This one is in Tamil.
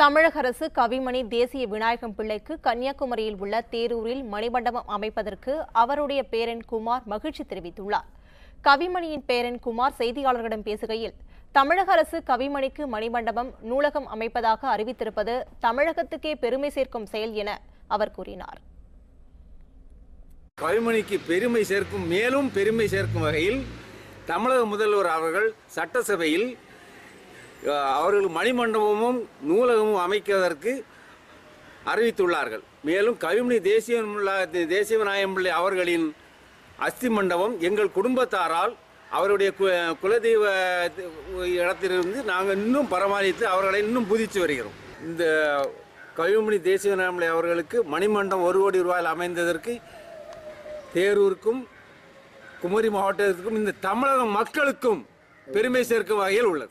தமிழக அரசு கவிமணி தேசிய விநாயகம் பிள்ளைக்கு கன்னியாகுமரியில் உள்ள தேரூரில் மணிமண்டபம் அமைப்பதற்கு அவருடைய பேரன் குமார் மகிழ்ச்சி தெரிவித்துள்ளார். கவிமணியின் பேரன் குமார் செய்தியாளர்களிடம் பேசுகையில் தமிழக அரசு கவிமணிக்கு மணிமண்டபம் நூலகம் அமைப்பதாக அறிவித்திருப்பது தமிழகத்துக்கே பெருமை சேர்க்கும் செயல் என அவர் கூறினார். கவிமணிக்கு பெருமை சேர்க்கும் மேலும் பெருமை சேர்க்கும் வகையில் தமிழக முதல்வர் அவர்கள் சட்டசபையில் அவர்கள் மணிமண்டபமும் நூலகமும் அமைக்கிறதற்கு அறிவித்துள்ளார்கள். மேலும் கவிமணி தேசிய தேசிய விநாயகம் பிள்ளை அவர்களின் அஸ்தி மண்டபம் எங்கள் குடும்பத்தாரால் அவருடைய கு- குலதெய்வ இடத்திலிருந்து நாங்கள் இன்னும் பராமரித்து அவர்களை இன்னும் புதிச்சு வருகிறோம். இந்த கவிமணி தேசிய விநாயகம்பிள்ளை அவர்களுக்கு மணிமண்டபம் ஒரு கோடி ரூபாயில் அமைந்ததற்கு தேரூருக்கும் குமரி மாவட்டத்திற்கும் இந்த தமிழக மக்களுக்கும் பெருமை சேர்க்கும் வகையில் உள்ளது.